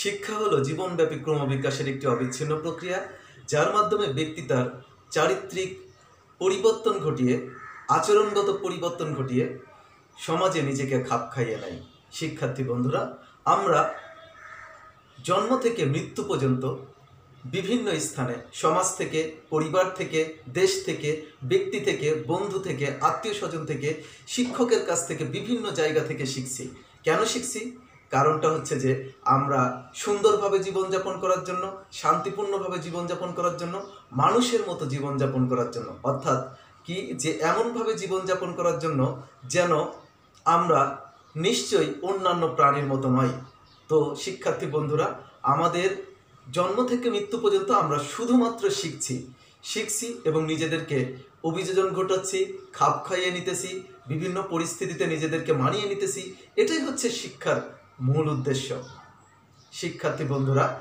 শিক্ষা হলো জীবনব্যাপী ক্রমবিকাশের একটি অবিচ্ছিন্ন প্রক্রিয়া, যার মাধ্যমে ব্যক্তি তার চারিত্রিক পরিবর্তন ঘটিয়ে, আচরণগত পরিবর্তন ঘটিয়ে সমাজে নিজেকে খাপ খাইয়ে নেয়। শিক্ষার্থী বন্ধুরা, আমরা জন্ম থেকে মৃত্যু পর্যন্ত বিভিন্ন স্থানে, সমাজ থেকে, পরিবার থেকে, দেশ থেকে, ব্যক্তি থেকে, বন্ধু থেকে, আত্মীয় স্বজন থেকে, শিক্ষকের কাছ থেকে বিভিন্ন জায়গা থেকে শিখছি। কেন শিখছি? কারণটা হচ্ছে যে আমরা সুন্দরভাবে জীবনযাপন করার জন্য, শান্তিপূর্ণভাবে জীবনযাপন করার জন্য, মানুষের মতো জীবনযাপন করার জন্য। অর্থাৎ কি? যে এমনভাবে জীবনযাপন করার জন্য যেন আমরা নিশ্চয়ই অন্যান্য প্রাণীর মতো নয় তো শিক্ষার্থী বন্ধুরা, আমাদের জন্ম থেকে মৃত্যু পর্যন্ত আমরা শুধুমাত্র শিখছি। শিখছি এবং নিজেদেরকে অভিযোজন ঘটাচ্ছি, খাপ খাইয়ে নিতেছি, বিভিন্ন পরিস্থিতিতে নিজেদেরকে মানিয়ে নিতেছি। এটাই হচ্ছে শিক্ষার মূল উদ্দেশ্য। শিক্ষার্থী বন্ধুরা,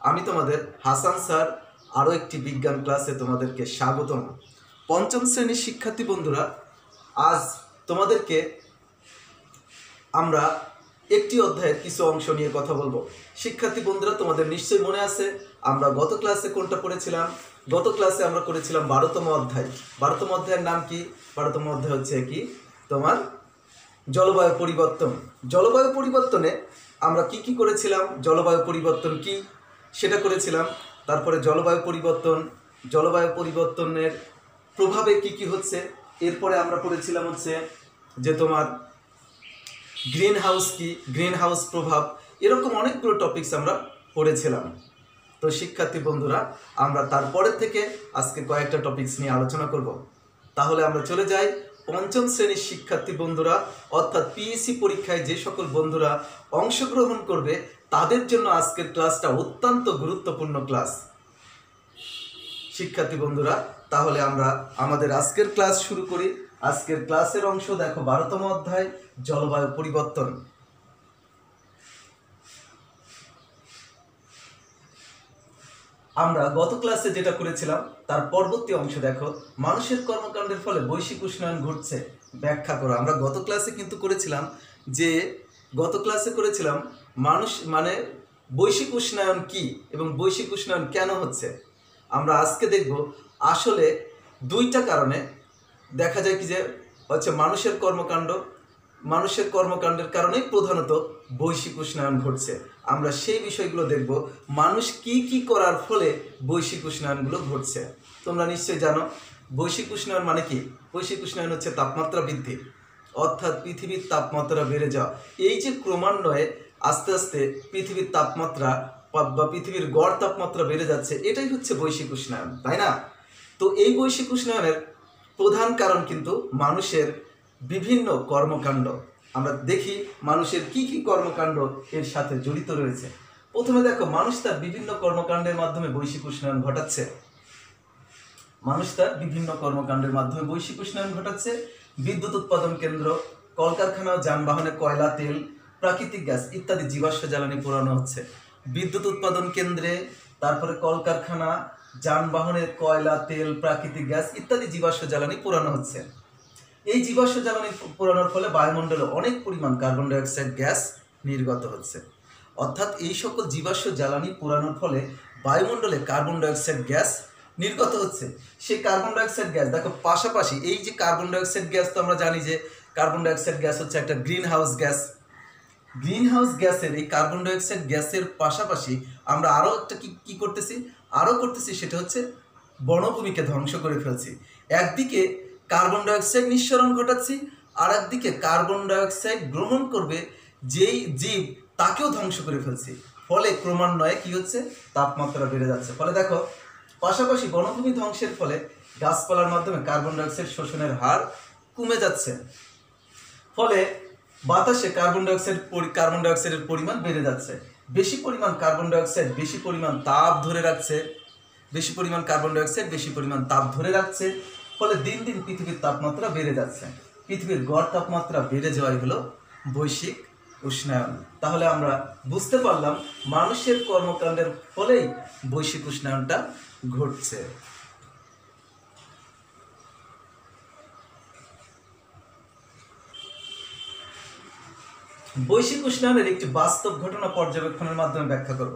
আমি তোমাদের হাসান স্যার আরও একটি বিজ্ঞান ক্লাসে তোমাদেরকে স্বাগতম। পঞ্চম শ্রেণির শিক্ষার্থী বন্ধুরা, আজ তোমাদেরকে আমরা একটি অধ্যায়ের কিছু অংশ নিয়ে কথা বলব। শিক্ষার্থী বন্ধুরা, তোমাদের নিশ্চয়ই মনে আছে, আমরা গত ক্লাসে কোনটা পড়েছিলাম? গত ক্লাসে আমরা করেছিলাম বারোতম অধ্যায়। বারোতম অধ্যায়ের নাম কি? বারোতম অধ্যায় হচ্ছে কি? তোমার জলবায়ু পরিবর্তন। জলবায়ু পরিবর্তনে আমরা কি কি করেছিলাম? জলবায়ু পরিবর্তন কি? সেটা করেছিলাম। তারপরে জলবায়ু পরিবর্তন, জলবায়ু পরিবর্তনের প্রভাবে কি কি হচ্ছে? এরপরে আমরা পড়েছিলাম হচ্ছে যে তোমার গ্রিন হাউস কি? গ্রিন হাউস প্রভাব। এরকম অনেকগুলো টপিকস আমরা পড়েছিলাম তো শিক্ষার্থী বন্ধুরা, আমরা তারপরের থেকে আজকে কয়েকটা টপিকস নিয়ে আলোচনা করব। তাহলে আমরা চলে যাই। পঞ্চম শ্রেণির শিক্ষার্থী বন্ধুরা, অর্থাৎ পিএসসি পরীক্ষায় যে সকল বন্ধুরা অংশগ্রহণ করবে, তাদের জন্য আজকের ক্লাসটা অত্যন্ত গুরুত্বপূর্ণ ক্লাস। শিক্ষার্থী বন্ধুরা, তাহলে আমরা আমাদের আজকের ক্লাস শুরু করি। আজকের ক্লাসের অংশ দেখো, বারোতম অধ্যায়, জলবায়ু পরিবর্তন। আমরা গত ক্লাসে যেটা করেছিলাম, তার পরবর্তী অংশ দেখো। মানুষের কর্মকাণ্ডের ফলে বৈশ্বিক উষ্ণায়ন ঘটছে। ব্যাখ্যা করো। আমরা গত ক্লাসে কিন্তু করেছিলাম যে, গত ক্লাসে করেছিলাম মানুষ মানে বৈশ্বিক উষ্ণায়ন কি এবং বৈশ্বিক উষ্ণায়ন কেন হচ্ছে? আমরা আজকে দেখব। আসলে দুইটা কারণে দেখা যায় কি যে, হচ্ছে মানুষের কর্মকাণ্ড মানুষের কর্মকাণ্ডের কারণেই প্রধানত বৈশ্বিক উষ্ণায়ন ঘটছে। আমরা সেই বিষয়গুলো দেখব, মানুষ কি কি করার ফলে বৈশ্বিক উষ্ণায়নগুলো ঘটছে। তোমরা নিশ্চয়ই জানো, বৈশ্বিক উষ্ণায়ন মানে কি? বৈশ্বিক উষ্ণায়ন হচ্ছে তাপমাত্রা বৃদ্ধি, অর্থাৎ পৃথিবীর তাপমাত্রা বেড়ে যাওয়া। এই যে ক্রমান্বয়ে আস্তে আস্তে পৃথিবীর তাপমাত্রা বা- পৃথিবীর গড় তাপমাত্রা বেড়ে যাচ্ছে, এটাই হচ্ছে বৈশ্বিক উষ্ণায়ন, তাই না? তো এই বৈশ্বিক উষ্ণায়নের প্রধান কারণ কিন্তু মানুষের বিভিন্ন কর্মকাণ্ড। আমরা দেখি মানুষের কি কি কর্মকাণ্ড এর সাথে জড়িত রয়েছে। প্রথমে দেখো, মানুষ তার বিভিন্ন কর্মকাণ্ডের মাধ্যমে বৈশ্বিক উষ্ণায়ন ঘটাচ্ছে। মানুষ তার বিভিন্ন কর্মকাণ্ডের মাধ্যমে বৈশ্বিক উষ্ণায়ন ঘটাচ্ছে। বিদ্যুৎ উৎপাদন কেন্দ্র, কলকারখানা, যানবাহনে কয়লা, তেল, প্রাকৃতিক গ্যাস ইত্যাদি জীবাশ্ম জ্বালানি পোড়ানো হচ্ছে। বিদ্যুৎ উৎপাদন কেন্দ্রে, তারপরে কলকারখানা যানবাহনের কয়লা, তেল, প্রাকৃতিক গ্যাস ইত্যাদি জীবাশ্ম জ্বালানি পোড়ানো হচ্ছে। এই জীবাশ্ম জ্বালানি পোড়ানোর ফলে বায়ুমণ্ডলে অনেক পরিমাণ কার্বন ডাইঅক্সাইড গ্যাস নির্গত হচ্ছে। অর্থাৎ এই সকল জীবাশ্ম জ্বালানি পোড়ানোর ফলে বায়ুমণ্ডলে কার্বন ডাইঅক্সাইড গ্যাস নির্গত হচ্ছে। সেই কার্বন ডাইঅক্সাইড গ্যাস দেখো, পাশাপাশি এই যে কার্বন ডাইঅক্সাইড গ্যাস তো আমরা জানি যে কার্বন ডাইঅক্সাইড গ্যাস হচ্ছে একটা green house gas green house গ্যাসের এই কার্বন ডাইঅক্সাইড গ্যাসের পাশাপাশি আমরা আরও একটা কি কি করতেছি? আরও করতেছি সেটা হচ্ছে বনভূমিকে ধ্বংস করে ফেলছি। একদিকে কার্বন ডাইঅক্সাইড নিঃসরণ ঘটাচ্ছি। আর একদিকে কার্বন ডাইঅক্সাইড গ্রহণ করবে যেই জীব, তাকেও ধ্বংস করে ফেলছি। ফলে ক্রমান্বয়ে কি হচ্ছে? তাপমাত্রা বেড়ে যাচ্ছে। ফলে দেখো, পাশাপাশি বনভূমি ধ্বংসের ফলে গাছপালার মাধ্যমে কার্বন ডাইঅক্সাইড শোষণের হার কমে যাচ্ছে। ফলে বাতাসে কার্বন ডাইঅক্সাইড কার্বন ডাইঅক্সাইডের পরিমাণ বেড়ে যাচ্ছে। বেশি পরিমাণ কার্বন ডাইঅক্সাইড, বেশি পরিমাণ তাপ ধরে রাখছে। বেশি পরিমাণ কার্বন ডাইঅক্সাইড, বেশি পরিমাণ তাপ ধরে রাখছে। ফলে দিন দিন পৃথিবীর তাপমাত্রা বেড়ে যাচ্ছে। পৃথিবীর গড় তাপমাত্রা বেড়ে যাওয়াই হলো বৈশ্বিক উষ্ণায়ন। তাহলে আমরা বুঝতে পারলাম মানুষের কর্মকাণ্ডের ফলেই বৈশ্বিক উষ্ণায়নটা ঘটছে। বৈশ্বিক উষ্ণায়নের একটি বাস্তব ঘটনা পর্যবেক্ষণের মাধ্যমে ব্যাখ্যা করব।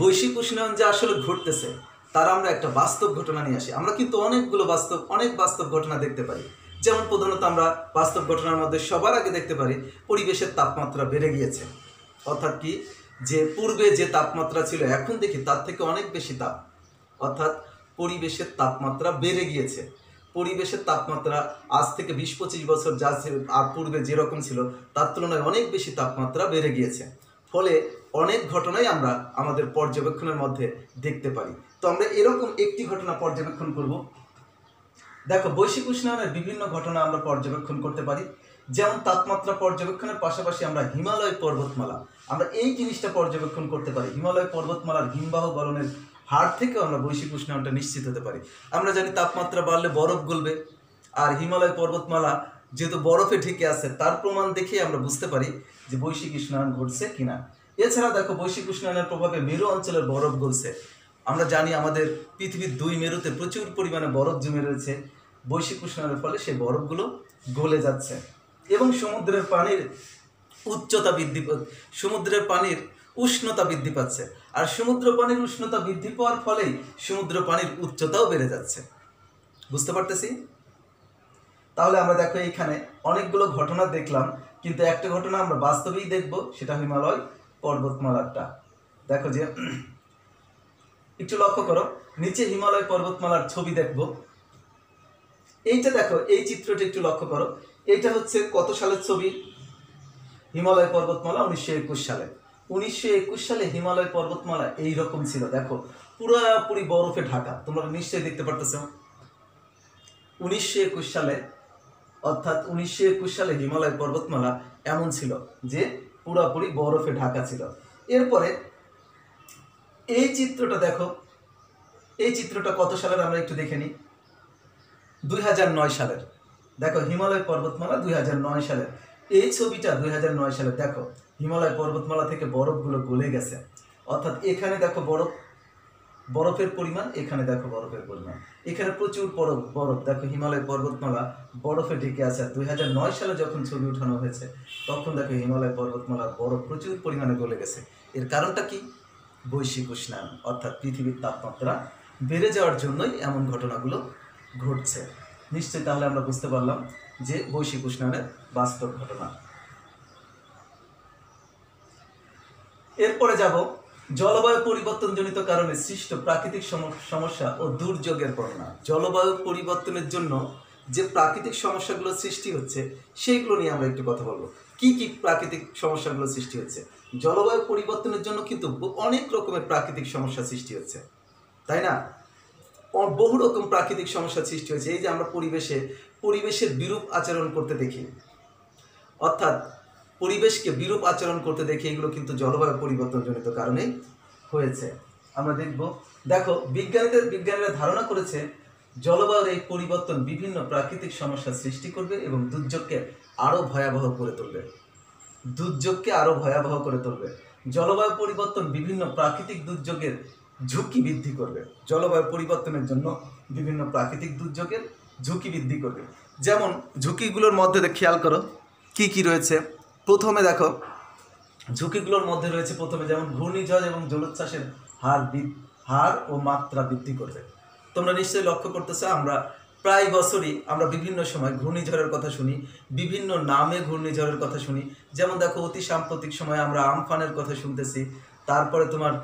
বৈশ্বিক উষ্ণায়ন যে আসলে ঘটতেছে তার আমরা একটা বাস্তব ঘটনা নিয়ে আসি। আমরা কিন্তু অনেকগুলো বাস্তব, অনেক বাস্তব ঘটনা দেখতে পারি। যেমন প্রধানত আমরা বাস্তব ঘটনার মধ্যে সবার আগে দেখতে পারি, পরিবেশের তাপমাত্রা বেড়ে গিয়েছে। অর্থাৎ কি? যে পূর্বে যে তাপমাত্রা ছিল, এখন দেখি তার থেকে অনেক বেশি তাপ। অর্থাৎ পরিবেশের তাপমাত্রা বেড়ে গিয়েছে। পরিবেশের তাপমাত্রা আজ থেকে বিশ পঁচিশ বছর যা ছিল পূর্বে যেরকম ছিল, তার তুলনায় অনেক বেশি তাপমাত্রা বেড়ে গিয়েছে। ফলে অনেক ঘটনাই আমরা আমাদের পর্যবেক্ষণের মধ্যে দেখতে পারি। তো আমরা এরকম একটি ঘটনা পর্যবেক্ষণ করব। দেখো, বৈশ্বিক উষ্ণায়নের বিভিন্ন ঘটনা আমরা পর্যবেক্ষণ করতে পারি। যেমন তাপমাত্রা পর্যবেক্ষণের পাশাপাশি আমরা হিমালয় পর্বতমালা, আমরা এই জিনিসটা পর্যবেক্ষণ করতে পারি। হিমালয় পর্বতমালার হিমবাহ গলনের হার থেকে আমরা বৈশ্বিক উষ্ণায়নটা নিশ্চিত হতে পারি। আমরা জানি তাপমাত্রা বাড়লে বরফ গলবে, আর হিমালয় পর্বতমালা যেহেতু বরফে ঢেকে আছে, তার প্রমাণ দেখে আমরা বুঝতে পারি যে বৈশ্বিক উষ্ণায়ন ঘটছে কিনা। এছাড়া দেখো বৈশ্বিক উষ্ণায়নের প্রভাবে মেরু অঞ্চলের বরফ গলছে। আমরা জানি আমাদের পৃথিবীর দুই মেরুতে প্রচুর পরিমাণে বরফ জমে রয়েছে। বৈশ্বিক উষ্ণায়নের ফলে সেই বরফগুলো গলে যাচ্ছে। এবং সমুদ্রের পানির উচ্চতা বৃদ্ধি সমুদ্রের পানির উষ্ণতা বৃদ্ধি পাচ্ছে। আর সমুদ্র পানির উষ্ণতা বৃদ্ধি পাওয়ার ফলেই সমুদ্র পানির উচ্চতাও বেড়ে যাচ্ছে। বুঝতে পারতেছি? তাহলে আমরা দেখো এইখানে অনেকগুলো ঘটনা দেখলাম, কিন্তু একটা ঘটনা আমরা বাস্তবেই দেখব, সেটা হিমালয় পর্বতমালারটা দেখো যে, একটু লক্ষ্য করো, নিচে হিমালয় পর্বতমালার ছবি দেখব। এইটা দেখো, এই চিত্রটা একটু লক্ষ্য করো। এইটা হচ্ছে কত সালের ছবি? হিমালয় পর্বতমালা উনিশশো একুশ সালে। উনিশশো একুশ সালে হিমালয় পর্বতমালা এই রকম ছিল, দেখো। পুরোপুরি বরফে ঢাকা, তোমরা নিশ্চয়ই দেখতে পারতেছো। উনিশশো একুশ সালে, অর্থাৎ উনিশশো একুশ সালে হিমালয় পর্বতমালা এমন ছিল যে পুরোপুরি বরফে ঢাকা ছিল। এরপরে এই চিত্রটা দেখো। এই চিত্রটা কত সালের আমরা একটু দেখে নিই। দুই হাজার নয় সালের। দেখো, হিমালয় পর্বতমালা দুই নয় সালের। এই ছবিটা দুই নয় সালে দেখো, হিমালয় পর্বতমালা থেকে বরফগুলো গলে গেছে। অর্থাৎ এখানে দেখো বরফ বরফের পরিমাণ, এখানে দেখো বরফের পরিমাণ। এখানে প্রচুর বরফ বরফ। দেখো হিমালয় পর্বতমালা বরফে ঢেকে আছে। দুই হাজার নয় সালে যখন ছবি উঠানো হয়েছে, তখন দেখো হিমালয় পর্বতমালার বরফ প্রচুর পরিমাণে গলে গেছে। এর কারণটা কি? বৈশ্বিক উষ্ণায়ন, অর্থাৎ পৃথিবীর তাপমাত্রা বেড়ে যাওয়ার জন্যই এমন ঘটনাগুলো ঘটছে। নিশ্চয়ই তাহলে আমরা বুঝতে পারলাম যে বৈশ্বিক উষ্ণায়নের বাস্তব ঘটনা। এরপরে যাব জলবায়ু পরিবর্তনজনিত কারণে সৃষ্ট প্রাকৃতিক সম- সমস্যা ও দুর্যোগের বর্ণনা জলবায়ু পরিবর্তনের জন্য যে প্রাকৃতিক সমস্যাগুলো সৃষ্টি হচ্ছে, সেইগুলো নিয়ে আমরা একটু কথা বলব। কি কি প্রাকৃতিক সমস্যাগুলো সৃষ্টি হচ্ছে? জলবায়ু পরিবর্তনের জন্য কিন্তু অনেক রকমের প্রাকৃতিক সমস্যা সৃষ্টি হচ্ছে। তাই না? বহু রকম প্রাকৃতিক সমস্যা সৃষ্টি হয়েছে এই যে আমরা পরিবেশে, পরিবেশের বিরূপ আচরণ করতে দেখি। অর্থাৎ পরিবেশকে বিরূপ আচরণ করতে দেখে এগুলো কিন্তু জলবায়ু পরিবর্তনজনিত কারণেই হয়েছে। আমরা দেখব, দেখো, বিজ্ঞানীদের, বিজ্ঞানীরা ধারণা করেছে জলবায়ুর এই পরিবর্তন বিভিন্ন প্রাকৃতিক সমস্যা সৃষ্টি করবে এবং দুর্যোগকে আরও ভয়াবহ করে তুলবে। দুর্যোগকে আরও ভয়াবহ করে তুলবে। জলবায়ু পরিবর্তন বিভিন্ন প্রাকৃতিক দুর্যোগের ঝুঁকি বৃদ্ধি করবে। জলবায়ু পরিবর্তনের জন্য বিভিন্ন প্রাকৃতিক দুর্যোগের ঝুঁকি বৃদ্ধি করবে। যেমন, ঝুঁকিগুলোর মধ্যে খেয়াল করো, কি কি রয়েছে? প্রথমে দেখো, ঝুঁকিগুলোর মধ্যে রয়েছে প্রথমে যেমন ঘূর্ণিঝড় এবং জলোচ্ছ্বাসের হার হার ও মাত্রা বৃদ্ধি করবে। তোমরা নিশ্চয়ই লক্ষ্য করতেছো, আমরা প্রায় বছরই আমরা বিভিন্ন সময় ঘূর্ণিঝড়ের কথা শুনি, বিভিন্ন নামে ঘূর্ণিঝড়ের কথা শুনি। যেমন দেখো, অতি সাম্প্রতিক সময়ে আমরা আমফানের কথা শুনতেছি, তারপরে তোমার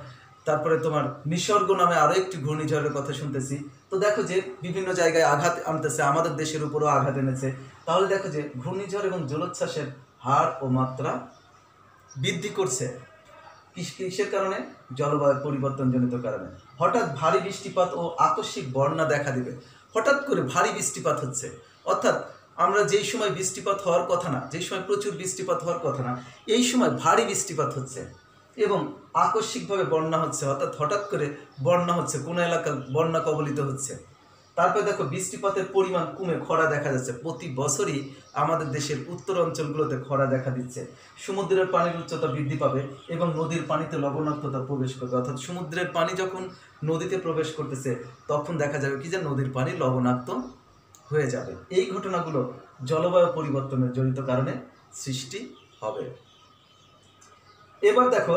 তারপরে তোমার নিসর্গ নামে আরও একটি ঘূর্ণিঝড়ের কথা শুনতেছি। তো দেখো যে বিভিন্ন জায়গায় আঘাত আনতেছে, আমাদের দেশের উপরও আঘাত এনেছে। তাহলে দেখো যে ঘূর্ণিঝড় এবং জলোচ্ছ্বাসের হার ও মাত্রা বৃদ্ধি করছে। কিস- কিসের কারণে? জলবায়ু পরিবর্তনজনিত কারণে। হঠাৎ ভারী বৃষ্টিপাত ও আকস্মিক বন্যা দেখা দিবে। হঠাৎ করে ভারী বৃষ্টিপাত হচ্ছে। অর্থাৎ আমরা যেই সময় বৃষ্টিপাত হওয়ার কথা না, যেই সময় প্রচুর বৃষ্টিপাত হওয়ার কথা না, এই সময় ভারী বৃষ্টিপাত হচ্ছে এবং আকস্মিকভাবে বন্যা হচ্ছে। অর্থাৎ হঠাৎ করে বন্যা হচ্ছে। কোনো এলাকা বন্যা কবলিত হচ্ছে। তারপরে দেখো বৃষ্টিপাতের পরিমাণ কমে খরা দেখা যাচ্ছে। প্রতি বছরই আমাদের দেশের উত্তর অঞ্চলগুলোতে খরা দেখা দিচ্ছে। সমুদ্রের পানির উচ্চতা বৃদ্ধি পাবে এবং নদীর পানিতে লবণাক্ততা প্রবেশ করবে। অর্থাৎ সমুদ্রের পানি যখন নদীতে প্রবেশ করতেছে, তখন দেখা যাবে কি যে নদীর পানি লবণাক্ত হয়ে যাবে। এই ঘটনাগুলো জলবায়ু পরিবর্তনের জড়িত কারণে সৃষ্টি হবে। এবার দেখো,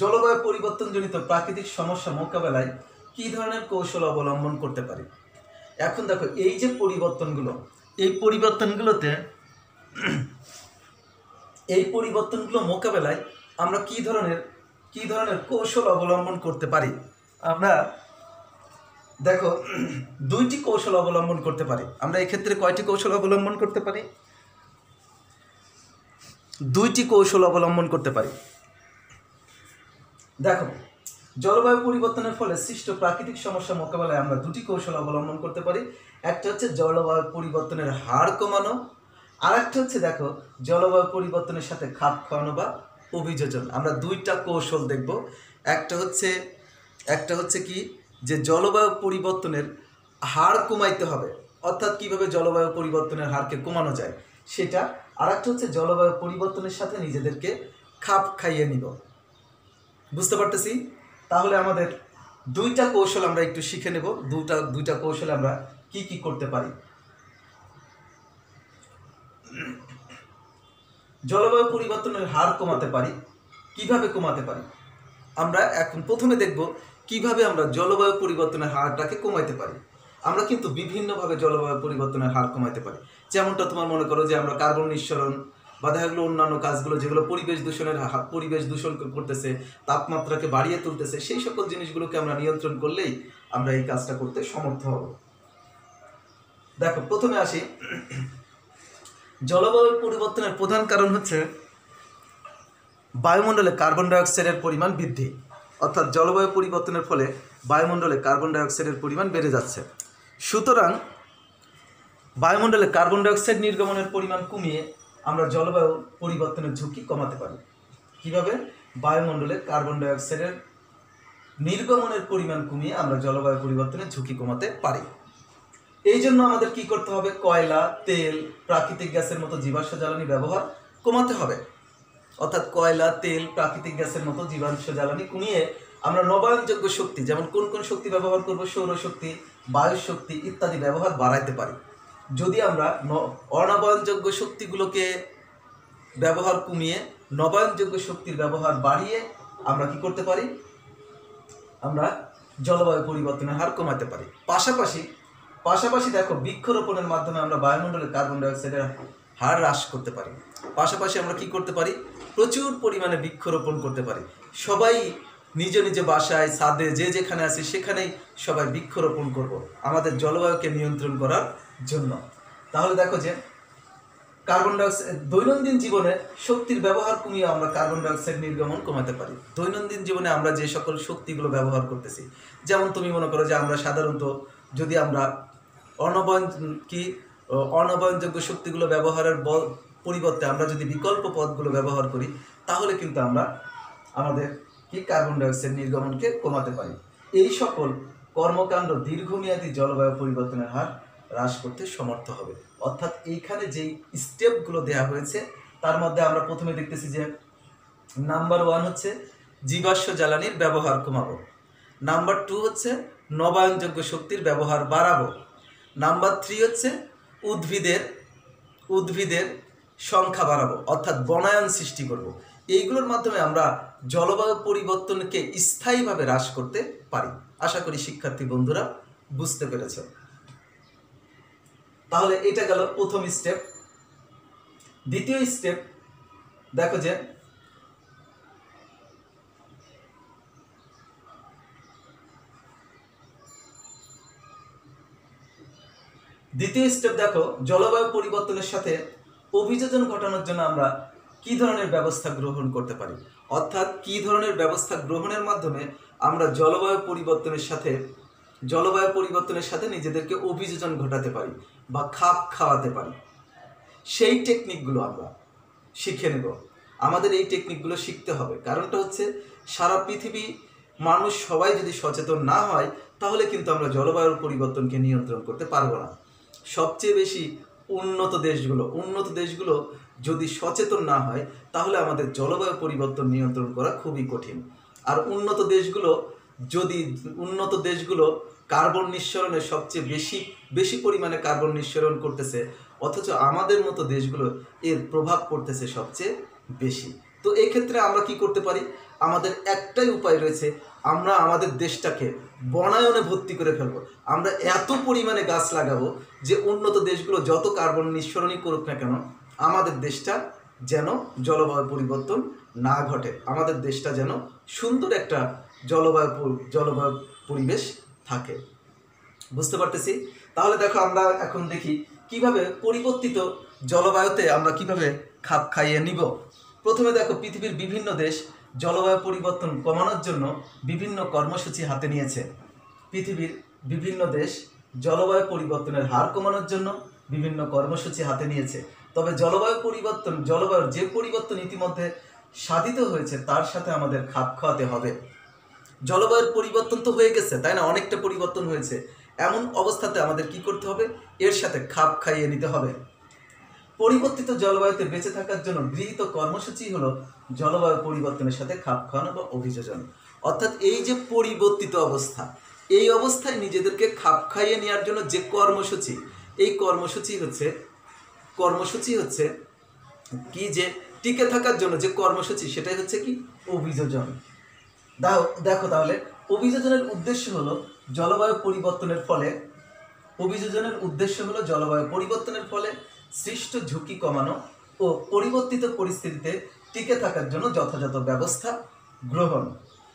জলবায়ু পরিবর্তনজনিত প্রাকৃতিক সমস্যা মোকাবেলায় কি ধরনের কৌশল অবলম্বন করতে পারি? এখন দেখো, এই যে পরিবর্তনগুলো, এই পরিবর্তনগুলোতে, এই পরিবর্তনগুলো মোকাবেলায় আমরা কি ধরনের কি ধরনের কৌশল অবলম্বন করতে পারি? আমরা দেখো, দুইটি কৌশল অবলম্বন করতে পারি। আমরা এক্ষেত্রে কয়টি কৌশল অবলম্বন করতে পারি? দুইটি কৌশল অবলম্বন করতে পারি। দেখো জলবায়ু পরিবর্তনের ফলে সৃষ্ট প্রাকৃতিক সমস্যা মোকাবেলায় আমরা দুটি কৌশল অবলম্বন করতে পারি। একটা হচ্ছে জলবায়ু পরিবর্তনের হার কমানো আর একটা হচ্ছে দেখো জলবায়ু পরিবর্তনের সাথে খাপ খাওয়ানো বা অভিযোজন। আমরা দুইটা কৌশল দেখব। একটা হচ্ছে একটা হচ্ছে কি যে জলবায়ু পরিবর্তনের হার কমাইতে হবে, অর্থাৎ কীভাবে জলবায়ু পরিবর্তনের হারকে কমানো যায় সেটা। আর একটা হচ্ছে জলবায়ু পরিবর্তনের সাথে নিজেদেরকে খাপ খাইয়ে নিব। বুঝতে পারতেছি? তাহলে আমাদের দুইটা কৌশল আমরা একটু শিখে নেব। দুটা দুইটা কৌশল আমরা কি কি করতে পারি? জলবায়ু পরিবর্তনের হার কমাতে পারি। কীভাবে কমাতে পারি? আমরা এখন প্রথমে দেখব কীভাবে আমরা জলবায়ু পরিবর্তনের হারটাকে কমাইতে পারি। আমরা কিন্তু বিভিন্নভাবে জলবায়ু পরিবর্তনের হার কমাইতে পারি। যেমনটা তোমার মনে করো যে আমরা কার্বন নিঃসরণ বা দেখা গেলো অন্যান্য কাজগুলো যেগুলো পরিবেশ দূষণের পরিবেশ দূষণ করতেছে, তাপমাত্রাকে বাড়িয়ে তুলতেছে, সেই সকল জিনিসগুলোকে আমরা নিয়ন্ত্রণ করলেই আমরা এই কাজটা করতে সমর্থ হব। দেখো, প্রথমে আসি। জলবায়ু পরিবর্তনের প্রধান কারণ হচ্ছে বায়ুমণ্ডলে কার্বন ডাইঅক্সাইডের পরিমাণ বৃদ্ধি। অর্থাৎ জলবায়ু পরিবর্তনের ফলে বায়ুমণ্ডলে কার্বন ডাইঅক্সাইডের পরিমাণ বেড়ে যাচ্ছে। সুতরাং বায়ুমণ্ডলে কার্বন ডাইঅক্সাইড নির্গমনের পরিমাণ কমিয়ে আমরা জলবায়ু পরিবর্তনের ঝুঁকি কমাতে পারি। কীভাবে? বায়ুমণ্ডলে কার্বন ডাইঅক্সাইডের নির্গমনের পরিমাণ কমিয়ে আমরা জলবায়ু পরিবর্তনের ঝুঁকি কমাতে পারি। এই জন্য আমাদের কি করতে হবে? কয়লা, তেল, প্রাকৃতিক গ্যাসের মতো জীবাশ্ম জ্বালানি ব্যবহার কমাতে হবে। অর্থাৎ কয়লা, তেল, প্রাকৃতিক গ্যাসের মতো জীবাশ্ম জ্বালানি কমিয়ে আমরা নবায়নযোগ্য শক্তি, যেমন কোন কোন শক্তি ব্যবহার করব? সৌরশক্তি বায়ু শক্তি ইত্যাদি ব্যবহার বাড়াইতে পারি। যদি আমরা অনবায়নযোগ্য শক্তিগুলোকে ব্যবহার কমিয়ে নবায়নযোগ্য শক্তির ব্যবহার বাড়িয়ে আমরা কি করতে পারি? আমরা জলবায়ু পরিবর্তনের হার কমাতে পারি। পাশাপাশি পাশাপাশি দেখো বৃক্ষরোপণের মাধ্যমে আমরা বায়ুমণ্ডলে কার্বন ডাইঅক্সাইডের হার হ্রাস করতে পারি। পাশাপাশি আমরা কি করতে পারি? প্রচুর পরিমাণে বৃক্ষরোপণ করতে পারি। সবাই নিজ নিজ বাসায়, ছাদে, যে যেখানে আছে সেখানেই সবাই বৃক্ষরোপণ করব। আমাদের জলবায়ুকে নিয়ন্ত্রণ করার জন্য। তাহলে দেখো যে কার্বন ডাইঅক্সাইড দৈনন্দিন জীবনে শক্তির ব্যবহার কমিয়ে আমরা কার্বন ডাইঅক্সাইড নির্গমন কমাতে পারি। দৈনন্দিন জীবনে আমরা যে সকল শক্তিগুলো ব্যবহার করতেছি, যেমন তুমি মনে করো যে আমরা সাধারণত যদি আমরা অনবয়ন কি, অনবয়নযোগ্য শক্তিগুলো ব্যবহারের পরিবর্তে আমরা যদি বিকল্প পথগুলো ব্যবহার করি, তাহলে কিন্তু আমরা আমাদের কি কার্বন ডাইঅক্সাইড নির্গমনকে কমাতে পারি। এই সকল কর্মকাণ্ড দীর্ঘমেয়াদী জলবায়ু পরিবর্তনের হার হ্রাস করতে সমর্থ হবে। অর্থাৎ এইখানে যেই স্টেপগুলো দেওয়া হয়েছে, তার মধ্যে আমরা প্রথমে দেখতেছি যে নাম্বার ওয়ান হচ্ছে জীবাশ্ম জ্বালানির ব্যবহার কমাবো। নাম্বার টু হচ্ছে নবায়নযোগ্য শক্তির ব্যবহার বাড়াবো। নাম্বার থ্রি হচ্ছে উদ্ভিদের উদ্ভিদের সংখ্যা বাড়াবো, অর্থাৎ বনায়ন সৃষ্টি করব। এইগুলোর মাধ্যমে আমরা জলবায়ু পরিবর্তনকে স্থায়ীভাবে হ্রাস করতে পারি। আশা করি শিক্ষার্থী বন্ধুরা বুঝতে পেরেছ। তাহলে এটা গেল প্রথম স্টেপ দ্বিতীয় স্টেপ দেখো যে দ্বিতীয় স্টেপ দেখো, জলবায়ু পরিবর্তনের সাথে অভিযোজন ঘটানোর জন্য আমরা কি ধরনের ব্যবস্থা গ্রহণ করতে পারি? অর্থাৎ কি ধরনের ব্যবস্থা গ্রহণের মাধ্যমে আমরা জলবায়ু পরিবর্তনের সাথে, জলবায়ু পরিবর্তনের সাথে নিজেদেরকে অভিযোজন ঘটাতে পারি? বা খাপ খাওয়াতে পারি। সেই টেকনিকগুলো আমরা শিখে নেব। আমাদের এই টেকনিকগুলো শিখতে হবে। কারণটা হচ্ছে, সারা পৃথিবী মানুষ সবাই যদি সচেতন না হয়, তাহলে কিন্তু আমরা জলবায়ুর পরিবর্তনকে নিয়ন্ত্রণ করতে পারব না। সবচেয়ে বেশি উন্নত দেশগুলো উন্নত দেশগুলো যদি সচেতন না হয়, তাহলে আমাদের জলবায়ু পরিবর্তন নিয়ন্ত্রণ করা খুবই কঠিন। আর উন্নত দেশগুলো যদি উন্নত দেশগুলো কার্বন নিঃসরণে সবচেয়ে বেশি বেশি পরিমাণে কার্বন নিঃসরণ করতেছে, অথচ আমাদের মতো দেশগুলো এর প্রভাব পড়তেছে সবচেয়ে বেশি। তো এই ক্ষেত্রে আমরা কি করতে পারি? আমাদের একটাই উপায় রয়েছে, আমরা আমাদের দেশটাকে বনায়নে ভর্তি করে ফেলব। আমরা এত পরিমাণে গাছ লাগাবো যে উন্নত দেশগুলো যত কার্বন নিঃসরণই করুক না কেন, আমাদের দেশটা যেন জলবায়ু পরিবর্তন না ঘটে। আমাদের দেশটা যেন সুন্দর একটা জলবায়ু জলবায়ু পরিবেশ থাকে। বুঝতে পারতেছি? তাহলে দেখো আমরা এখন দেখি কীভাবে পরিবর্তিত জলবায়ুতে আমরা কীভাবে খাপ খাইয়ে নিব। প্রথমে দেখো পৃথিবীর বিভিন্ন দেশ জলবায়ু পরিবর্তন কমানোর জন্য বিভিন্ন কর্মসূচি হাতে নিয়েছে। পৃথিবীর বিভিন্ন দেশ জলবায়ু পরিবর্তনের হার কমানোর জন্য বিভিন্ন কর্মসূচি হাতে নিয়েছে। তবে জলবায়ু পরিবর্তন, জলবায়ুর যে পরিবর্তন ইতিমধ্যে সাধিত হয়েছে, তার সাথে আমাদের খাপ খাওয়াতে হবে। জলবায়ুর পরিবর্তন তো হয়ে গেছে, তাই না? অনেকটা পরিবর্তন হয়েছে। এমন অবস্থাতে আমাদের কি করতে হবে? এর সাথে খাপ খাইয়ে নিতে হবে। পরিবর্তিত জলবায়ুতে বেঁচে থাকার জন্য গৃহীত কর্মসূচি হলো জলবায়ু পরিবর্তনের সাথে খাপ খাওয়ানো বা অভিযোজন। অর্থাৎ এই যে পরিবর্তিত অবস্থা, এই অবস্থায় নিজেদেরকে খাপ খাইয়ে নেওয়ার জন্য যে কর্মসূচি, এই কর্মসূচি হচ্ছে কর্মসূচি হচ্ছে কি যে টিকে থাকার জন্য যে কর্মসূচি, সেটাই হচ্ছে কি? অভিযোজন। দাও দেখো তাহলে, অভিযোজনের উদ্দেশ্য হলো জলবায়ু পরিবর্তনের ফলে, অভিযোজনের উদ্দেশ্য হলো জলবায়ু পরিবর্তনের ফলে সৃষ্ট ঝুঁকি কমানো ও পরিবর্তিত পরিস্থিতিতে টিকে থাকার জন্য যথাযথ ব্যবস্থা গ্রহণ।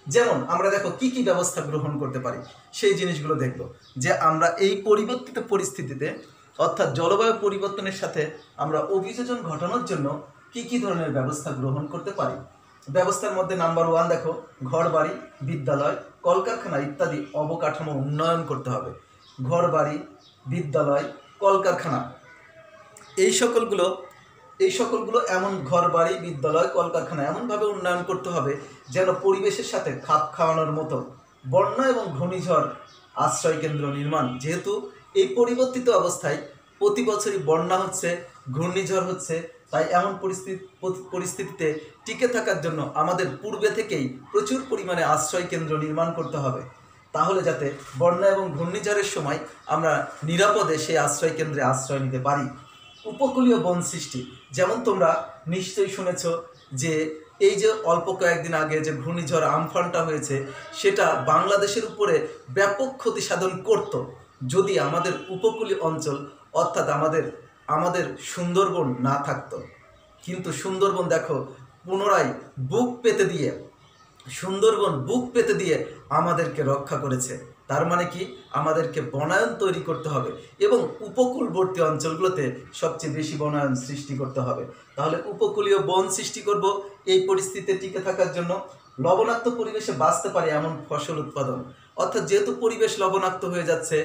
যেমন, আমরা দেখো কি কি ব্যবস্থা গ্রহণ করতে পারি, সেই জিনিসগুলো দেখব। যে আমরা এই পরিবর্তিত পরিস্থিতিতে, অর্থাৎ জলবায়ু পরিবর্তনের সাথে আমরা অভিযোজন ঘটানোর জন্য কি কি ধরনের ব্যবস্থা গ্রহণ করতে পারি ব্যবস্থার মধ্যে নাম্বার ওয়ান দেখো ঘর বাড়ি বিদ্যালয়, কলকারখানা ইত্যাদি অবকাঠামো উন্নয়ন করতে হবে। ঘর বাড়ি বিদ্যালয়, কলকারখানা। এই সকলগুলো এই সকলগুলো এমন ঘর বাড়ি বিদ্যালয়, কলকারখানা এমনভাবে উন্নয়ন করতে হবে যেন পরিবেশের সাথে খাপ খাওয়ানোর মতো বন্যা এবং ঘূর্ণিঝড় আশ্রয় কেন্দ্র নির্মাণ। যেহেতু এই পরিবর্তিত অবস্থায় প্রতি বছরই বন্যা হচ্ছে, ঘূর্ণিঝড় হচ্ছে তাই এমন পরিস্থিতি পরিস্থিতিতে টিকে থাকার জন্য আমাদের পূর্বে থেকেই প্রচুর পরিমাণে আশ্রয় কেন্দ্র নির্মাণ করতে হবে। তাহলে যাতে বন্যা এবং ঘূর্ণিঝড়ের সময় আমরা নিরাপদে সেই আশ্রয় কেন্দ্রে আশ্রয় নিতে পারি। উপকূলীয় বন সৃষ্টি, যেমন তোমরা নিশ্চয়ই শুনেছ যে এই যে অল্প কয়েকদিন আগে যে ঘূর্ণিঝড় আমফানটা হয়েছে, সেটা বাংলাদেশের উপরে ব্যাপক ক্ষতি সাধন করত। যদি আমাদের উপকূলীয় অঞ্চল, অর্থাৎ আমাদের আমাদের সুন্দরবন না থাকতো। কিন্তু সুন্দরবন দেখো, পুনরায় বুক পেতে দিয়ে, সুন্দরবন বুক পেতে দিয়ে আমাদেরকে রক্ষা করেছে। তার মানে কি? আমাদেরকে বনায়ন তৈরি করতে হবে এবং উপকূলবর্তী অঞ্চলগুলোতে সবচেয়ে বেশি বনায়ন সৃষ্টি করতে হবে। তাহলে উপকূলীয় বন সৃষ্টি করব এই পরিস্থিতিতে টিকে থাকার জন্য। লবণাক্ত পরিবেশে বাঁচতে পারে এমন ফসল উৎপাদন। অর্থাৎ যেহেতু পরিবেশ লবণাক্ত হয়ে যাচ্ছে,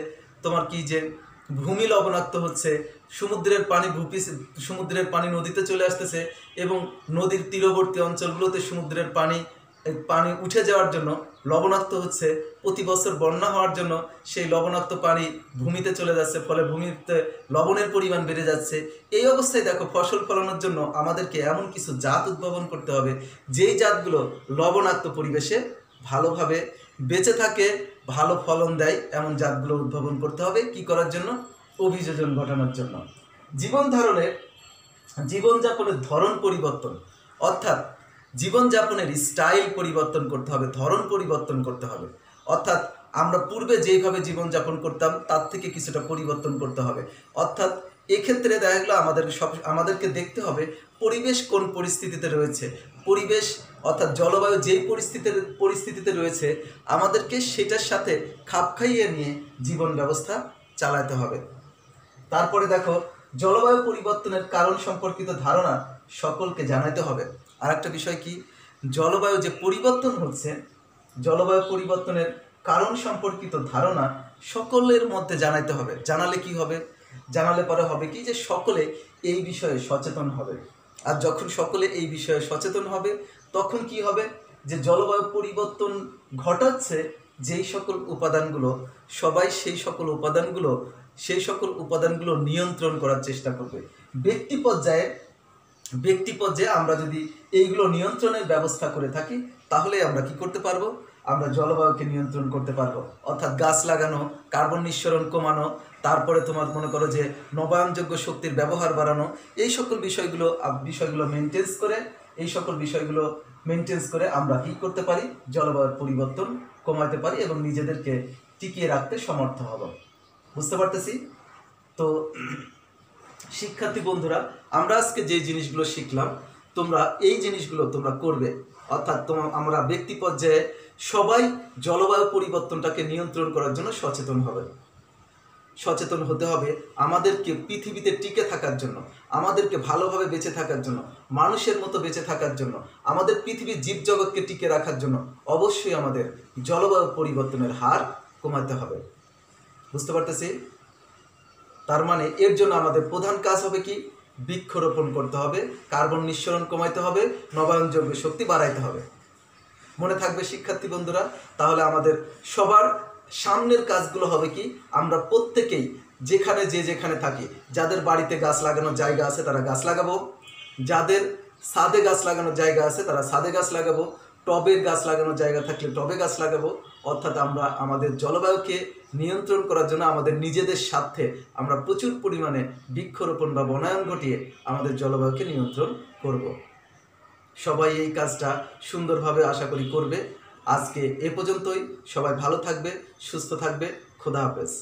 তোমার কি যে ভূমি লবণাক্ত হচ্ছে, সমুদ্রের পানি ভূপি সমুদ্রের পানি নদীতে চলে আসতেছে এবং নদীর তীরবর্তী অঞ্চলগুলোতে সমুদ্রের পানি পানি উঠে যাওয়ার জন্য লবণাক্ত হচ্ছে। প্রতি বছর বন্যা হওয়ার জন্য সেই লবণাক্ত পানি ভূমিতে চলে যাচ্ছে, ফলে ভূমিতে লবণের পরিমাণ বেড়ে যাচ্ছে। এই অবস্থায় দেখো, ফসল ফলানোর জন্য আমাদেরকে এমন কিছু জাত উদ্ভাবন করতে হবে, যেই জাতগুলো লবণাক্ত পরিবেশে ভালোভাবে বেঁচে থাকে ভালো ফলন দেয় এমন জাতগুলো উদ্ভাবন করতে হবে, কি করার জন্য? অভিযোজন ঘটানোর জন্য। জীবন ধারণের জীবনযাপনের ধরন পরিবর্তন, অর্থাৎ জীবনযাপনের স্টাইল পরিবর্তন করতে হবে, ধরন পরিবর্তন করতে হবে। অর্থাৎ আমরা পূর্বে যেইভাবে জীবনযাপন করতাম, তার থেকে কিছুটা পরিবর্তন করতে হবে। অর্থাৎ এক্ষেত্রে দেখা গেলো আমাদের সব, আমাদেরকে দেখতে হবে পরিবেশ কোন পরিস্থিতিতে রয়েছে। পরিবেশ অর্থাৎ জলবায়ু যেই পরিস্থিতির, পরিস্থিতিতে রয়েছে, আমাদেরকে সেটার সাথে খাপ খাইয়ে নিয়ে জীবন ব্যবস্থা চালাতে হবে। তারপরে দেখো, জলবায়ু পরিবর্তনের কারণ সম্পর্কিত ধারণা সকলকে জানাতে হবে। আর একটা বিষয় কি? জলবায়ু যে পরিবর্তন হচ্ছে, জলবায়ু পরিবর্তনের কারণ সম্পর্কিত ধারণা সকলের মধ্যে জানাইতে হবে। জানালে কি হবে? জানালে পরে হবে কি যে সকলে এই বিষয়ে সচেতন হবে। আর যখন সকলে এই বিষয়ে সচেতন হবে, তখন কি হবে? যে জলবায়ু পরিবর্তন ঘটাচ্ছে, যেই সকল উপাদানগুলো, সবাই সেই সকল উপাদানগুলো, সেই সকল উপাদানগুলো নিয়ন্ত্রণ করার চেষ্টা করবে। ব্যক্তি পর্যায়ে ব্যক্তি পর্যায়ে আমরা যদি এইগুলো নিয়ন্ত্রণের ব্যবস্থা করে থাকি, তাহলে আমরা কি করতে পারব? আমরা জলবায়ুকে নিয়ন্ত্রণ করতে পারব। অর্থাৎ গাছ লাগানো, কার্বন নিঃসরণ কমানো, তারপরে তোমার মনে করো যে নবায়নযোগ্য শক্তির ব্যবহার বাড়ানো, এই সকল বিষয়গুলো বিষয়গুলো মেনটেন্স করে, এই সকল বিষয়গুলো মেনটেন্স করে আমরা কি করতে পারি? জলবায়ুর পরিবর্তন কমাতে পারি এবং নিজেদেরকে টিকিয়ে রাখতে সমর্থ হব। বুঝতে পারতেছি? তো শিক্ষার্থী বন্ধুরা, আমরা আজকে যে জিনিসগুলো শিখলাম, তোমরা এই জিনিসগুলো তোমরা করবে। অর্থাৎ তোমার আমরা ব্যক্তি পর্যায়ে সবাই জলবায়ু পরিবর্তনটাকে নিয়ন্ত্রণ করার জন্য সচেতন হবে। সচেতন হতে হবে আমাদেরকে পৃথিবীতে টিকে থাকার জন্য, আমাদেরকে ভালোভাবে বেঁচে থাকার জন্য, মানুষের মতো বেঁচে থাকার জন্য, আমাদের পৃথিবীর জীবজগৎকে টিকে রাখার জন্য অবশ্যই আমাদের জলবায়ু পরিবর্তনের হার কমাতে হবে। বুঝতে পারতেছি? তার মানে এর জন্য আমাদের প্রধান কাজ হবে কি? বৃক্ষরোপণ করতে হবে, কার্বন নিঃসরণ কমাইতে হবে, নবায়নযোগ্য শক্তি বাড়াইতে হবে। মনে থাকবে শিক্ষার্থী বন্ধুরা, তাহলে আমাদের সবার সামনের কাজগুলো হবে কি? আমরা প্রত্যেকেই যেখানে যে যেখানে থাকি, যাদের বাড়িতে গাছ লাগানোর জায়গা আছে তারা গাছ লাগাবো, যাদের সাদে গাছ লাগানোর জায়গা আছে তারা সাদে গাছ লাগাবো, টবের গাছ লাগানোর জায়গা থাকলে টবে গাছ লাগাবো, অর্থাৎ আমরা আমাদের জলবায়ুকে নিয়ন্ত্রণ করার জন্য আমাদের নিজেদের স্বার্থে আমরা প্রচুর পরিমাণে বৃক্ষরোপণ বা বনায়ন ঘটিয়ে আমাদের জলবায়ুকে নিয়ন্ত্রণ করব। সবাই এই কাজটা সুন্দরভাবে আশা করি করবে। আজকে এ পর্যন্তই। সবাই ভালো থাকবে, সুস্থ থাকবে। খোদা হাফেজ।